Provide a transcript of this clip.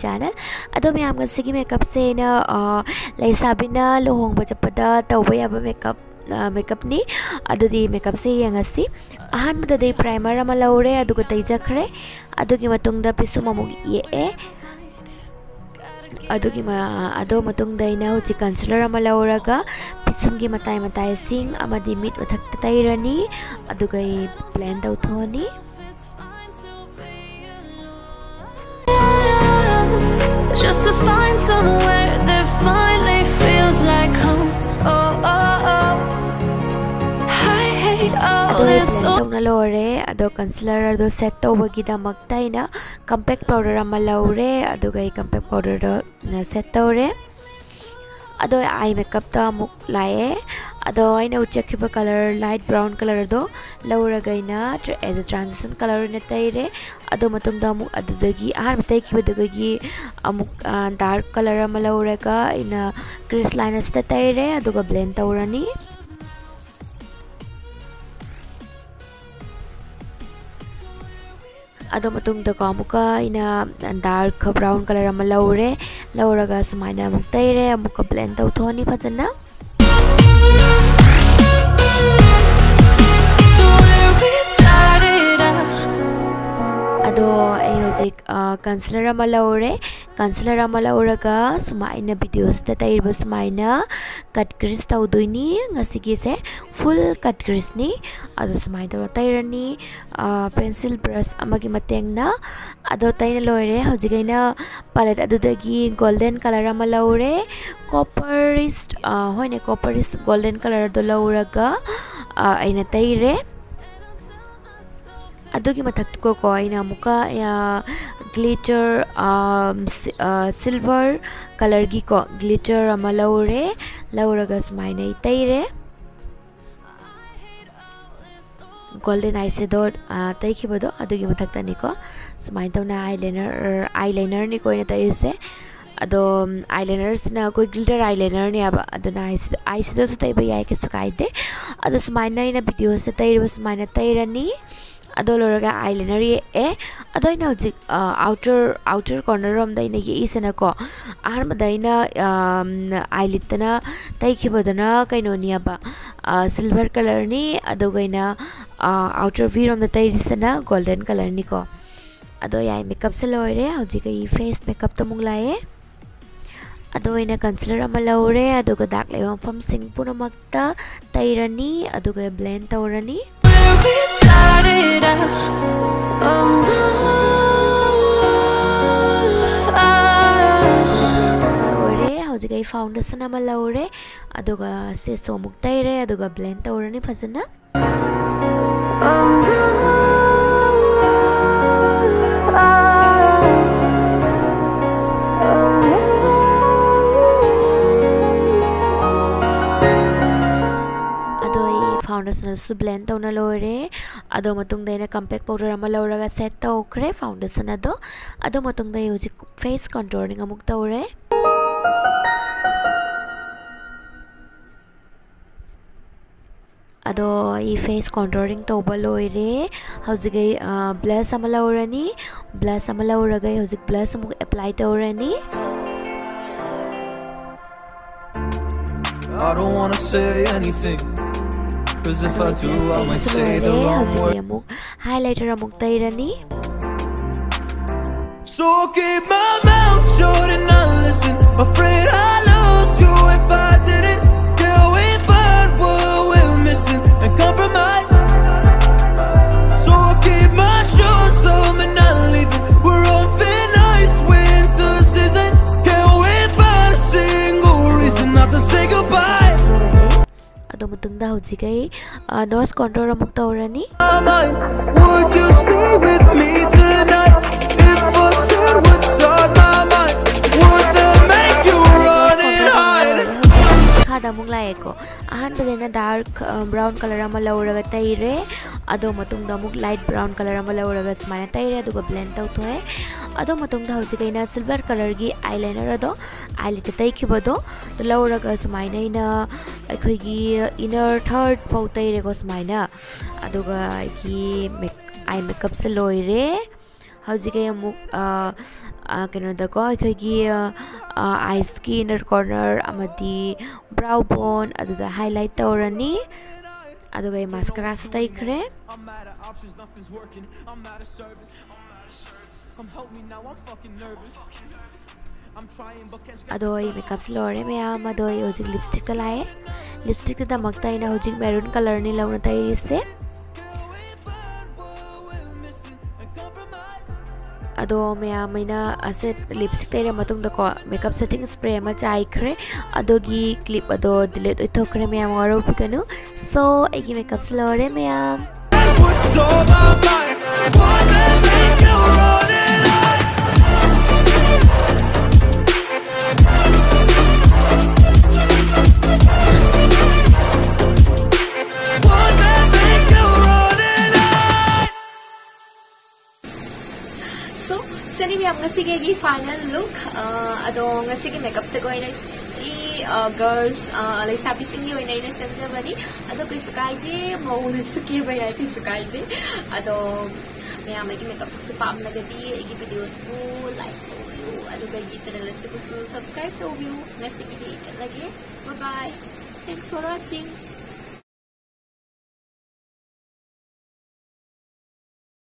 Channel. Ado miyam ngasi makeup se na lai sabi na luhong ba chapada tawba yaba makeup makeup ni adu di makeup se yang ngasi ahan mada di primer ama laure adu ko tai jakhre adu ki matung da pisu mamu ye e adu ki ma adu matung da ina just to find somewhere that finally feels like home. Oh, oh, oh. I hate all this. blend tawna lore ado concealer ado set tawbagidamagta ina compact powder ama laure aduga i compact powder do na set tawre ado eye makeup अदो आइन colour light brown colour दो लौरगैना as a transition colour ने तैरे अदो मतुंग dark colour अम लौरगा इन क्रिस लाइन तैरे ब्लेंड तौरनी अदो डार्क ब्राउन कलर लौरे लौरगा सुमाइना अमुक तैरे ब्लेंड तौथोनी फजना अदो ए होजिक काउंसलर अमा लौरे काउंसलर अमा लौरगा सुमाइना वीडियोस ता ताइरबो सुमाइना कट क्रिस तौदुइनी ngasiगे से फुल कट क्रिस नि अदो सुमाइ दो ताइरनी पेंसिल ब्रश अमा की मतेंग ना अदो ताइना लौरे होजिगैना palette अदो दगी गोल्डन कलर अमा लौरे copperist होइने copperist गोल्डन कलर दो लौरगा आइना ꯑꯗꯨꯒꯤ ꯃꯊꯛꯇꯨꯀꯣ ꯑꯩꯅ ꯑꯃꯨꯛꯀ ꯒ꯭ꯂꯤꯇꯔ ꯁꯤꯜꯚꯔ ꯀꯂꯔꯒꯤꯀꯣ ꯒ꯭ꯂꯤꯇꯔ ꯑꯃ ꯂꯧꯔꯦ ꯂꯧꯔꯒ ꯁꯨꯃꯥꯏꯅ ꯑꯩ ꯇꯩꯔꯦ ꯒꯣꯜꯗꯦꯟ ꯑꯥꯏꯁꯦꯗꯣ ꯇꯩꯈꯤꯕꯗꯣ ꯑꯗꯨꯒꯤ ꯃꯊꯛꯇꯅꯤꯀꯣ ꯁꯨꯃꯥꯏꯅ ꯇꯧꯅ ꯑꯥꯏ ꯂꯥꯏꯅꯔ ꯑꯥꯏ ꯂꯥꯏꯅꯔꯅꯤꯀꯣ ꯑꯩꯅ ꯇꯩꯔꯤꯁꯦ ꯑꯗꯣ ꯑꯥꯏ ꯂꯥꯏꯅꯔꯁꯤꯅ ꯑꯩꯈꯣꯏ ꯒ꯭ꯂꯤꯇꯔ ꯑꯥꯏ ꯂꯥꯏꯅꯔꯅꯦꯕ ꯑꯗꯨꯅ ꯑꯥꯏꯁꯤꯗꯁꯨ ꯇꯩꯕ ꯌꯥꯏ ꯀꯩꯁꯨ ꯀꯥꯏꯗꯦ ꯑꯗꯣ ꯁꯨꯃꯥꯏꯅ ꯑꯩꯅ ꯚꯤꯗꯤꯑꯣꯁꯤꯗ ꯇꯩꯔꯤꯕ ꯁꯨꯃꯥꯏꯅ ꯇꯩꯔꯅꯤ अदोलोरगा आइलेनरी ए आउटर आउटर कॉर्नर रोम ये इसनको आर मदैन आइलितन तैखिबदन कैनोनिया सिल्वर कलर नि अदोगैन आउटर वी रमद तैरिसन गोल्डन कलर निको अदो याय मेकअप से लोयरे हजिक ई फेस मेकअप तो मुंगलाए अदोइने कंसीलर अमल लोरे अदोग दाग लेवम फम सिंग पुनमक्ता तैरनी ब्लेंड तौरनी ꯍꯧꯖꯤꯛ ꯑꯩ ꯐꯥꯎꯟꯗꯦꯁꯟ ꯑꯃ ꯂꯧꯔꯦ ꯑꯗꯨꯒ ꯁꯤꯁꯨ ꯑꯃꯨꯛ ꯇꯩꯔꯦ ꯑꯗꯨꯒ ꯕ꯭ꯂꯦꯟ ꯇꯧꯔꯅꯤ ꯐꯖꯅ ꯐꯥꯎꯟꯗꯦꯁꯟꯁꯨ ꯕ꯭ꯂꯦꯟ ꯇꯧꯅ ꯂꯣꯏꯔꯦ ꯑꯗꯣ ꯃꯇꯨꯡꯗ ꯑꯩꯅ ꯀꯝꯄꯦꯛ ꯄꯥꯎꯗꯔ ꯑꯃ ꯂꯧꯔꯒ ꯁꯦꯠ ꯇꯧꯈ꯭ꯔꯦ ꯐꯥꯎꯟꯗꯦꯁꯟ ꯑꯗꯣ ꯑꯗꯣ ꯃꯇꯨꯡꯗ ꯑꯩ ꯍꯧꯖꯤꯛ ꯐꯦꯁ ꯀꯟꯇ꯭ꯔꯣꯂꯤꯡ ꯑꯃꯨꯛ ꯇꯧꯔꯦ ꯑꯗꯣ ꯑꯩ ꯐꯦꯁ ꯀꯣꯟꯇ꯭ꯔꯣꯂꯤꯡ ꯇꯧꯕ ꯂꯣꯏꯔꯦ ꯍꯧꯖꯤꯛ ꯑꯩ ꯕ꯭ꯂꯁ ꯑꯃ ꯂꯧꯔꯅꯤ ꯕ꯭ꯂꯁ ꯑꯃ ꯂꯧꯔꯒ ꯑꯩ ꯍꯧꯖꯤꯛ ꯕ꯭ꯂꯁ ꯑꯃꯨꯛ ꯑꯦꯄ꯭ꯂꯥꯏ ꯇꯧꯔꯅꯤ I don't wanna say anything. Highlighter ở một So keep my mouth shut and not listen. Afraid I lose you if I didn't. Till we find what we're missing. And compromise do mutungda hojigay nose control amok tawrani Would you stay with me tonight? If I said what's on my mind. ꯃꯈꯥꯗ ꯑꯃꯨꯛ ꯂꯥꯛꯑꯦꯀꯣ ꯑꯍꯥꯟꯕꯗꯅ dark brown colour ꯑꯃ ꯂꯧꯔꯒ ꯇꯩꯔꯦ ꯑꯗꯣ ꯃꯇꯨꯡꯗ ꯑꯃꯨꯛ light brown colour ꯑꯃ ꯂꯧꯔꯒ ꯁꯨꯃꯥꯏꯅ ꯇꯩꯔꯦ ꯑꯗꯨꯒ ꯕ꯭ꯂꯦꯟ ꯇꯧꯊꯣꯛꯑꯦ ꯑꯗꯣ ꯃꯇꯨꯡꯗ ꯍꯧꯖꯤꯛ ꯑꯩꯅ ꯁꯤꯜꯚꯔ ꯀꯂꯔꯒꯤ ꯑꯥꯏꯂꯥꯏꯅꯔ ꯑꯗꯣ ꯑꯥꯏꯂꯤꯠꯇ ꯇꯩꯈꯤꯕꯗꯣ ꯑꯗꯨ ꯂꯧꯔꯒ ꯁꯨꯃꯥꯏꯅ ꯑꯩꯅ ꯑꯩꯈꯣꯏꯒꯤ ꯏꯅꯔ ꯊꯔꯠ ꯐꯥꯎ ꯇꯩꯔꯦꯀꯣ ꯁꯨꯃꯥꯏꯅ ꯑꯗꯨꯒ ꯑꯩꯒꯤ ꯑꯥꯏ ꯃꯦꯀꯞꯁꯦ ꯂꯣꯏꯔꯦ ꯍꯧꯖꯤꯛꯀꯤ ꯑꯃꯨꯛ ꯀꯩꯅꯣꯗꯀꯣ ꯑꯩꯈꯣꯏꯒꯤ ꯑꯥꯏꯁꯀꯤ ꯏꯅꯔ ꯀꯣꯔꯅꯔ ꯑꯃꯗꯤ ꯕ꯭ꯔꯥꯎ ꯕꯣꯟ ꯑꯗꯨꯗ ꯍꯥꯏꯂꯥꯏꯠ ꯇꯧꯔꯅꯤ ꯑꯗꯨꯒ ꯑꯩ ꯃꯥꯁꯀꯔꯥꯁꯨ ꯇꯩꯈ꯭ꯔꯦ I'm out of options, nothing's working. I'm out of service. Come help me now, I'm fucking nervous. I'm trying अदो मैं मैंने असे लिपस्टिक तेरे मतुंग दको मेकअप सेटिंग स्प्रे अमा चाय खरे अदोगी क्लिप अदो डिलीट इतो खरे मैं हम और उपकनु सो एगी मेकअप से लवरे मैं फाइनल लुक अदी मेकअप से गर्ल्स लैसापी सिंगी सेमी अदायदे मौन सुखी सुखायदे अद मैम की मेकअप से पागदी वीडियो को लाइक अगर चैनल सब्सक्राइब तो भी चल bye bye thanks for watching